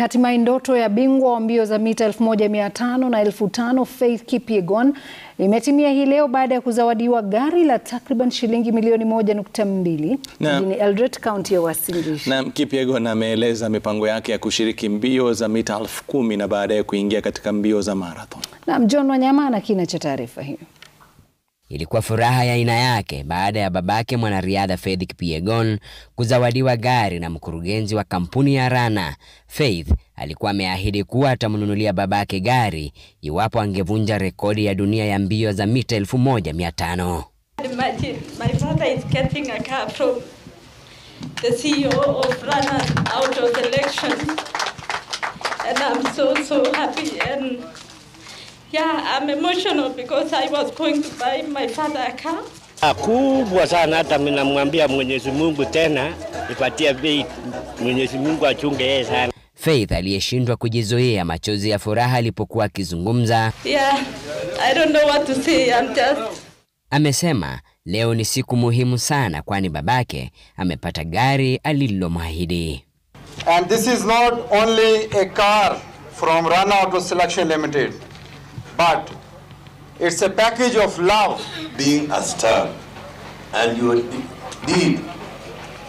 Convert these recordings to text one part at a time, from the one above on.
Hatimaye ndoto ya bingwa wa mbio za mita 1500 na 5000 Faith Kipyegon imetimia hii leo baada ya kuzawadiwa gari la takriban shilingi milioni 1.2 Na- mjini Eldoret, kaunti ya Uasin Gishu. Naam, Kipyegon ameeleza mipango yake ya kushiriki mbio za mita elfu kumi na baadaye kuingia katika mbio za marathon. Naam, John Wanyama ana kina cha taarifa hiyo. Ilikuwa furaha ya aina yake baada ya babake mwanariadha Faith Kipyegon kuzawadiwa gari na mkurugenzi wa kampuni ya Rana. Faith alikuwa ameahidi kuwa atamnunulia babake gari iwapo angevunja rekodi ya dunia ya mbio za mita 1500. Imagine yeah, I'm emotional because I was going to buy my father a car. Ah, kubwa sana, hata mimi namwambia Mwenyezi Mungu tena ipatie bei, Mwenyezi Mungu achunge yeye sana. Faith aliyeshindwa kujizuia machozi ya furaha alipokuwa akizungumza, Yeah, I don't know what to say. I'm just amesema leo ni siku muhimu sana, kwani babake amepata gari alilomwahidi. And this is not only a car from Rana Auto Selection Limited, but it's a package of love. being a star and you did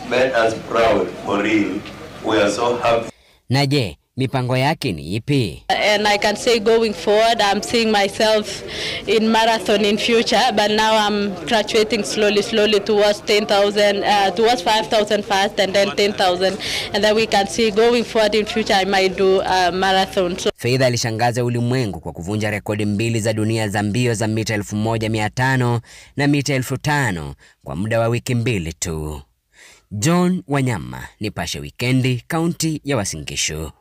made us proud for real. We are so happy. Na je, mipango yake ni ipi? and I can say going forward, I'm seeing myself in marathon in future, but now I'm graduating slowly, slowly towards 10,000, uh, towards 5,000 first and then 10,000. And then we can see going forward in future, I might do a marathon. So Faith alishangaza ulimwengu kwa kuvunja rekodi mbili za dunia za mbio za mita 1500 na mita 5000 kwa muda wa wiki mbili tu. John Wanyama, Nipashe Wikendi, kaunti ya Uasin Gishu.